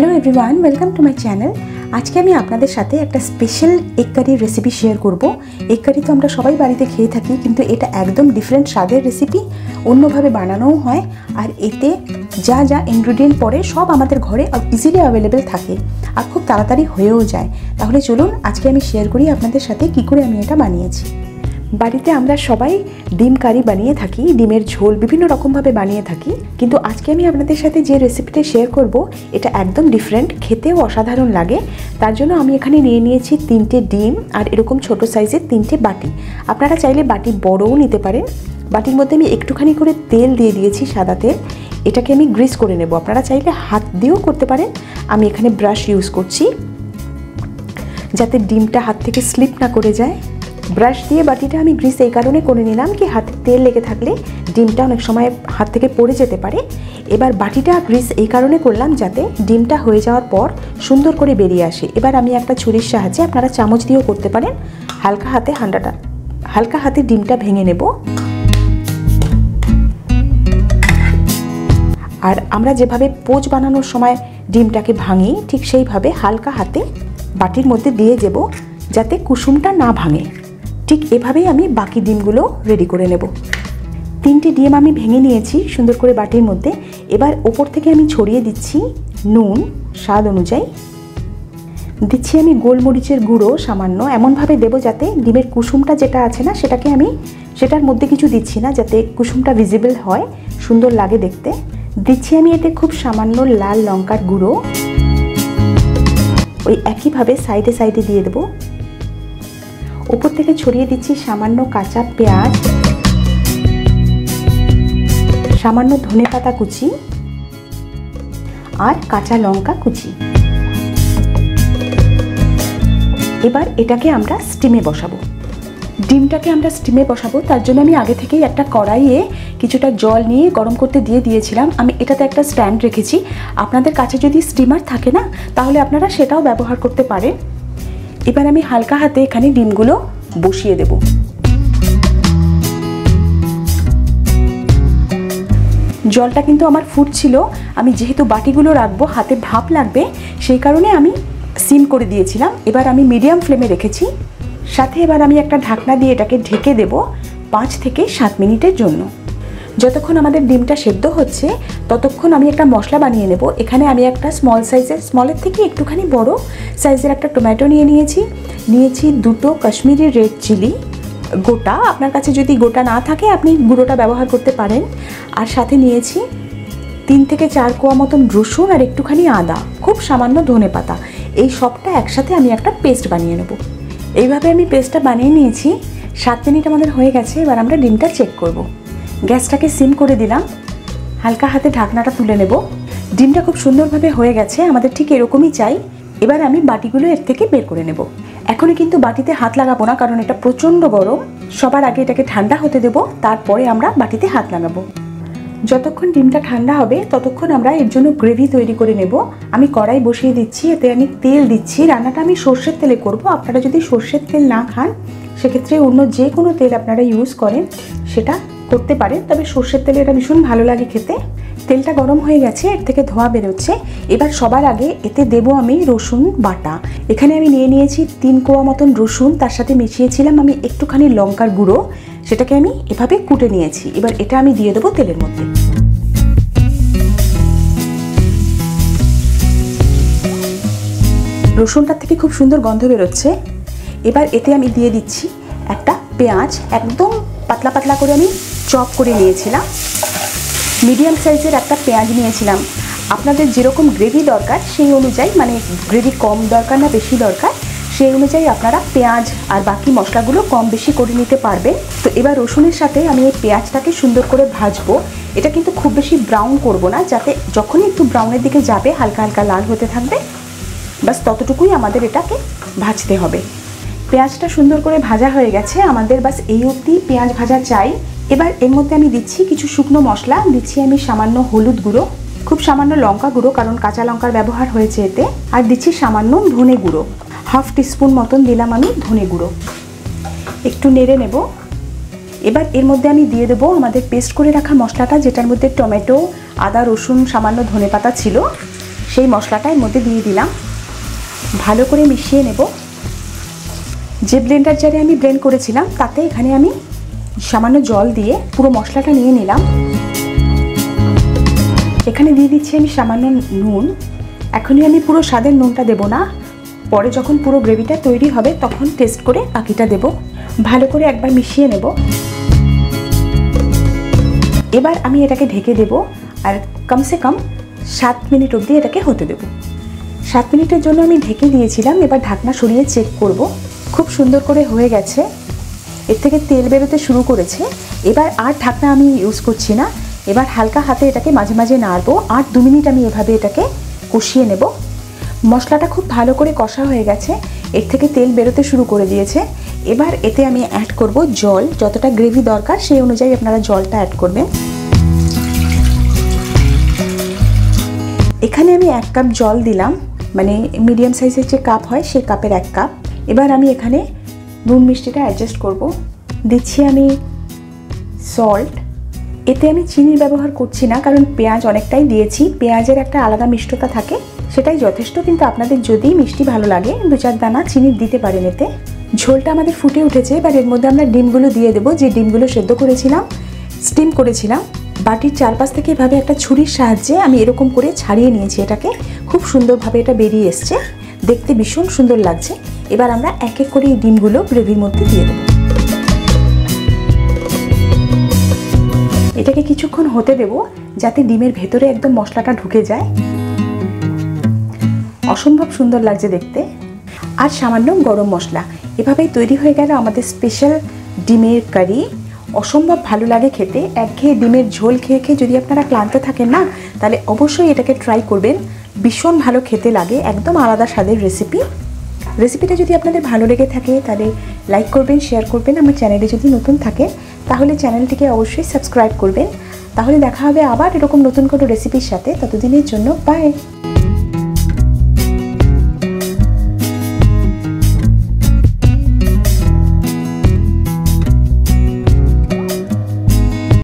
Hello everyone welcome to my channel আজকে আমি আপনাদের সাথে একটা স্পেশাল এগ কারির রেসিপি শেয়ার করব। এগ কারি তো আমরা সবাই বাড়িতে খেয়ে থাকি, কিন্তু এটা একদম ডিফারেন্ট স্বাদের রেসিপি অন্যভাবে বানানোও হয়। আর এতে যা যা ইনগ্রিডিয়েন্ট পড়ে, সব আমাদের ঘরে ইজিলি অ্যাভেলেবেল থাকে আর খুব তাড়াতাড়ি হয়েও যায়। তাহলে চলুন আজকে আমি শেয়ার করি আপনাদের সাথে কী করে আমি এটা বানিয়েছি। বাড়িতে আমরা সবাই ডিম কারি বানিয়ে থাকি, ডিমের ঝোল বিভিন্ন রকমভাবে বানিয়ে থাকি। কিন্তু আজকে আমি আপনাদের সাথে যে রেসিপিটা শেয়ার করব, এটা একদম ডিফারেন্ট খেতেও অসাধারণ লাগে। তার জন্য আমি এখানে নিয়ে নিয়েছি তিনটে ডিম আর এরকম ছোট সাইজের তিনটে বাটি। আপনারা চাইলে বাটি বড়ও নিতে পারেন। বাটির মধ্যে আমি একটুখানি করে তেল দিয়ে দিয়েছি সাদা তেল। এটাকে আমি গ্রিস করে নেব। আপনারা চাইলে হাত দিয়েও করতে পারেন। আমি এখানে ব্রাশ ইউজ করছি। যাতে ডিমটা হাত থেকে স্লিপ না করে যায়। ব্রাশ দিয়ে বাটিটা আমি গ্রিস এই কারণে করে নিলাম কি হাতে তেল লেগে থাকলে ডিমটা অনেক সময় হাত থেকে পড়ে যেতে পারে। এবার বাটিটা গ্রিস এই কারণে করলাম যাতে ডিমটা হয়ে যাওয়ার পর সুন্দর করে বেরিয়ে আসে। এবার আমি একটা ছুরির সাহায্যে আপনারা চামচ দিয়েও করতে পারেন। হালকা হাতে হান্ডাটা, হালকা হাতে ডিমটা ভেঙে নেব। আর আমরা যেভাবে পোচ বানানোর সময় ডিমটাকে ভাঙি, ঠিক সেইভাবে হালকা হাতে বাটির মধ্যে দিয়ে দেব যাতে কুসুমটা না ভাঙে। ঠিক এভাবেই আমি বাকি ডিমগুলো রেডি করে নেব। তিনটে ডিম আমি ভেঙে নিয়েছি সুন্দর করে বাটির মধ্যে। এবার ওপর থেকে আমি ছড়িয়ে দিচ্ছি নুন স্বাদ অনুযায়ী। দিচ্ছি আমি গোলমরিচের গুঁড়ো সামান্য। এমনভাবে দেবো যাতে ডিমের কুসুমটা যেটা আছে না, সেটাকে আমি সেটার মধ্যে কিছু দিচ্ছি না, যাতে কুসুমটা ভিজিবল হয়, সুন্দর লাগে দেখতে। দিচ্ছি আমি এতে খুব সামান্য লাল লঙ্কার গুঁড়ো। ওই একইভাবে সাইডে সাইডে দিয়ে দেবো। উপর থেকে ছড়িয়ে দিচ্ছি সামান্য কাঁচা পেঁয়াজ, সামান্য ধনে পাতা কুচি আর কাঁচা লঙ্কা কুচি। এবার এটাকে আমরা স্টিমে বসাবো। ডিমটাকে আমরা স্টিমে বসাবো, তার জন্য আমি আগে থেকেই একটা কড়াইয়ে কিছুটা জল নিয়ে গরম করতে দিয়ে দিয়েছিলাম। আমি এটাতে একটা স্ট্যান্ড রেখেছি। আপনাদের কাছে যদি স্টিমার থাকে না, তাহলে আপনারা সেটাও ব্যবহার করতে পারেন। এবার আমি হালকা হাতে এখানে ডিমগুলো বসিয়ে দেব। জলটা কিন্তু আমার ফুটছিল। আমি যেহেতু বাটিগুলো রাখব, হাতে ভাপ লাগবে, সেই কারণে আমি সিম করে দিয়েছিলাম। এবার আমি মিডিয়াম ফ্লেমে রেখেছি। সাথে এবার আমি একটা ঢাকনা দিয়ে এটাকে ঢেকে দেব পাঁচ থেকে সাত মিনিটের জন্য। যতক্ষণ আমাদের ডিমটা সেদ্ধ হচ্ছে, ততক্ষণ আমি একটা মশলা বানিয়ে নেব। এখানে আমি একটা স্মল সাইজের স্মলের থেকে একটুখানি বড় সাইজের একটা টমেটো নিয়ে নিয়েছি। নিয়েছি দুটো কাশ্মীরি রেড চিলি গোটা, আপনার কাছে যদি গোটা না থাকে, আপনি গুঁড়োটা ব্যবহার করতে পারেন। আর সাথে নিয়েছি তিন থেকে চার কোয়া মতন রসুন আর একটুখানি আদা, খুব সামান্য ধনে পাতা। এই সবটা একসাথে আমি একটা পেস্ট বানিয়ে নেব। এইভাবে আমি পেস্টটা বানিয়ে নিয়েছি। সাত মিনিট আমাদের হয়ে গেছে, এবার আমরা ডিমটা চেক করব। গ্যাসটাকে সিম করে দিলাম। হালকা হাতে ঢাকনাটা তুলে নেব। ডিমটা খুব সুন্দরভাবে হয়ে গেছে, আমাদের ঠিক এরকমই চাই। এবার আমি বাটিগুলো এর থেকে বের করে নেব। এখনই কিন্তু বাটিতে হাত লাগাবো না, কারণ এটা প্রচণ্ড গরম। সবার আগে এটাকে ঠান্ডা হতে দেব, তারপরে আমরা বাটিতে হাত লাগাবো। যতক্ষণ ডিমটা ঠান্ডা হবে, ততক্ষণ আমরা এর জন্য গ্রেভি তৈরি করে নেব। আমি কড়াই বসিয়ে দিচ্ছি, এতে আমি তেল দিচ্ছি। রান্নাটা আমি সর্ষের তেলে করব। আপনারা যদি সর্ষের তেল না খান, সেক্ষেত্রে অন্য যে কোনো তেল আপনারা ইউজ করেন, সেটা করতে পারেন তবে সর্ষের তেলে এটা ভীষণ ভালো লাগে খেতে। তেলটা গরম হয়ে গেছে, এর থেকে ধোঁয়া বেরোচ্ছে। এবার সবার আগে এতে দেব আমি রসুন বাটা। এখানে আমি নিয়ে নিয়েছি তিন কোয়া মতন রসুন, তার সাথে মিশিয়েছিলাম আমি একটুখানি লঙ্কার গুঁড়ো। সেটাকে আমি এভাবে কুটে নিয়েছি। এবার এটা আমি দিয়ে দেবো তেলের মধ্যে। রসুনটার থেকে খুব সুন্দর গন্ধ বেরোচ্ছে। এবার এতে আমি দিয়ে দিচ্ছি একটা পেঁয়াজ। একদম পাতলা পাতলা করে আমি চপ করে নিয়েছিলাম। মিডিয়াম সাইজের একটা পেঁয়াজ নিয়েছিলাম। আপনাদের যেরকম গ্রেভি দরকার, সেই অনুযায়ী মানে গ্রেভি কম দরকার না, বেশি দরকার, সেই অনুযায়ী আপনারা পেঁয়াজ আর বাকি মশলাগুলো কম বেশি করে নিতে পারবেন। তো এবার রসুনের সাথে আমি এই পেঁয়াজটাকে সুন্দর করে ভাজবো। এটা কিন্তু খুব বেশি ব্রাউন করব না, যাতে যখনই একটু ব্রাউনের দিকে যাবে, হালকা হালকা লাল হতে থাকবে। বাস ততটুকুই আমাদের এটাকে ভাজতে হবে। পেঁয়াজটা সুন্দর করে ভাজা হয়ে গেছে। আমাদের বাস এই অবধি পেঁয়াজ ভাজা চাই। এবার এর মধ্যে আমি দিচ্ছি কিছু শুকনো মশলা, দিচ্ছি আমি সামান্য হলুদ গুঁড়ো, খুব সামান্য লঙ্কা গুঁড়ো, কারণ কাঁচা লঙ্কার ব্যবহার হয়েছে এতে, আর দিচ্ছি সামান্য ধনে গুঁড়ো, হাফ টিস্পুন মতন দিলাম আমি ধনে গুঁড়ো। একটু নেড়ে নেব। এবার এর মধ্যে আমি দিয়ে দেবো আমাদের পেস্ট করে রাখা মশলাটা, যেটার মধ্যে টমেটো, আদা, রসুন, সামান্য ধনে পাতা ছিল, সেই মশলাটা এর মধ্যে দিয়ে দিলাম। ভালো করে মিশিয়ে নেব। যে ব্লেন্ডার জারে আমি ব্লেন্ড করেছিলাম, তাতে এখানে আমি সামান্য জল দিয়ে পুরো মশলাটা নিয়ে নিলাম। এখানে দিয়ে দিচ্ছি আমি সামান্য নুন। এখনই আমি পুরো স্বাদের নুনটা দেবো না। পরে যখন পুরো গ্রেভিটা তৈরি হবে, তখন টেস্ট করে বাকিটা দেব। ভালো করে একবার মিশিয়ে নেব। এবার আমি এটাকে ঢেকে দেব আর কমসে কম সাত মিনিট অবধি এটাকে হতে দেব। সাত মিনিটের জন্য আমি ঢেকে দিয়েছিলাম, এবার ঢাকনা সরিয়ে চেক করব। খুব সুন্দর করে হয়ে গেছে। এর থেকে তেল বেরোতে শুরু করেছে। এবার আর ঢাকনা আমি ইউজ করছি না। এবার হালকা হাতে এটাকে মাঝে মাঝে নাড়বো। আর দু মিনিট আমি এভাবে এটাকে কষিয়ে নেব। মশলাটা খুব ভালো করে কষা হয়ে গেছে। এর থেকে তেল বেরোতে শুরু করে দিয়েছে। এবার এতে আমি অ্যাড করব জল। যতটা গ্রেভি দরকার, সেই অনুযায়ী আপনারা জলটা অ্যাড করবেন। এখানে আমি এক কাপ জল দিলাম। মানে মিডিয়াম সাইজের যে কাপ হয়, সেই কাপের এক কাপ এবার আমি এখানে নুন মিষ্টিটা অ্যাডজাস্ট করব। দিচ্ছি আমি সল্ট এতে আমি চিনির ব্যবহার করছি না, কারণ পেঁয়াজ অনেকটাই দিয়েছি। পেঁয়াজের একটা আলাদা মিষ্টতা থাকে, সেটাই যথেষ্ট, কিন্তু আপনাদের যদি মিষ্টি ভালো লাগে, দু চার দানা চিনি দিতে পারেন এতে। ঝোলটা আমাদের ফুটে উঠেছে, এবার এর মধ্যে আমরা ডিমগুলো দিয়ে দেবো। যে ডিমগুলো সেদ্ধ করেছিলাম স্টিম করেছিলাম, বাটির চারপাশ থেকে এভাবে একটা ছুরির সাহায্যে আমি এরকম করে ছাড়িয়ে নিয়েছি এটাকে। খুব সুন্দরভাবে এটা বেরিয়ে এসছে। দেখতে ভীষণ সুন্দর লাগছে। এবার আমরা এক এক করে এই ডিমগুলো গ্রেভির মধ্যে দিয়ে দেবো। এটাকে কিছুক্ষণ হতে দেব, যাতে ডিমের ভেতরে একদম মশলাটা ঢুকে যায়। অসম্ভব সুন্দর লাগছে দেখতে। আর সামান্য গরম মশলা। এভাবেই তৈরি হয়ে গেল আমাদের স্পেশাল ডিমের কারি। অসম্ভব ভালো লাগে খেতে। একঘেয়ে ডিমের ঝোল খেয়ে খেয়ে যদি আপনারা ক্লান্ত থাকেন না, তাহলে অবশ্যই এটাকে ট্রাই করবেন। ভীষণ ভালো খেতে লাগে, একদম আলাদা স্বাদের রেসিপি রেসিপিটা যদি আপনাদের ভালো লেগে থাকে, তাহলে লাইক করবেন শেয়ার করবেন, আমার চ্যানেলে যদি নতুন থাকে, তাহলে চ্যানেলটিকে অবশ্যই সাবস্ক্রাইব করবেন। তাহলে দেখা হবে আবার এরকম নতুন কোনো রেসিপির সাথে। ততদিনের জন্য বাই